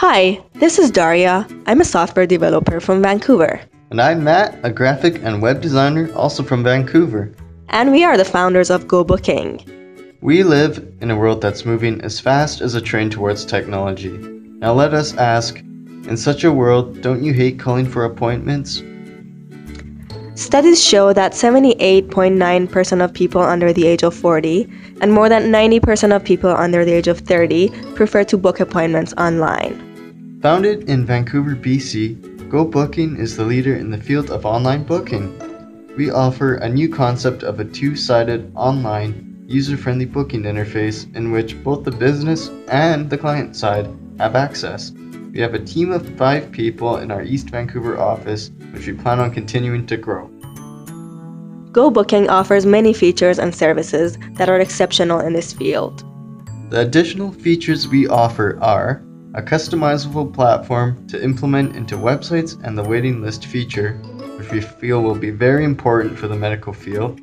Hi, this is Darya. I'm a software developer from Vancouver. And I'm Matt, a graphic and web designer also from Vancouver. And we are the founders of GoBooking. We live in a world that's moving as fast as a train towards technology. Now let us ask in such a world, don't you hate calling for appointments? Studies show that 78.9% of people under the age of 40 and more than 90% of people under the age of 30 prefer to book appointments online. Founded in Vancouver, BC, GoBooking is the leader in the field of online booking. We offer a new concept of a two sided online user-friendly booking interface in which both the business and the client side have access. We have a team of five people in our East Vancouver office, which we plan on continuing to grow. GoBooking offers many features and services that are exceptional in this field. The additional features we offer are a customizable platform to implement into websites and the waiting list feature, which we feel will be very important for the medical field,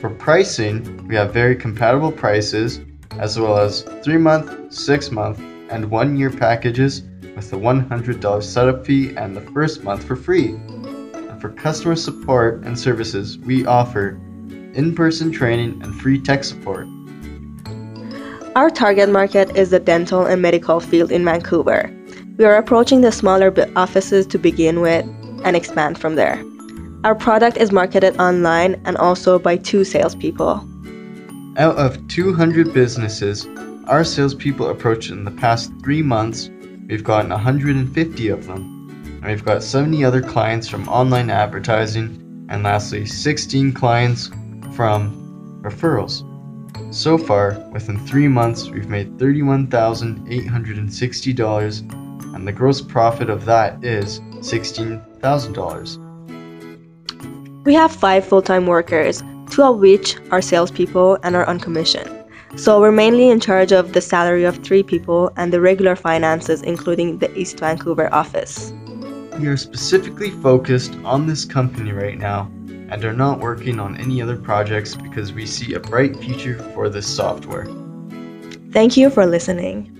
for pricing, we have very compatible prices, as well as 3 month, 6 month, and 1 year packages with the $100 setup fee and the first month for free. And for customer support and services, we offer in person training and free tech support. Our target market is the dental and medical field in Vancouver. We are approaching the smaller offices to begin with and expand from there. Our product is marketed online and also by two salespeople. Out of 200 businesses our salespeople approached in the past three months, we've gotten 150 of them. And we've got 70 other clients from online advertising, and lastly, 16 clients from referrals. So far, within three months, we've made $31,860, and the gross profit of that is $16,000. We have five full time workers, two of which are salespeople and are on commission. So we're mainly in charge of the salary of three people and the regular finances, including the East Vancouver office. We are specifically focused on this company right now and are not working on any other projects because we see a bright future for this software. Thank you for listening.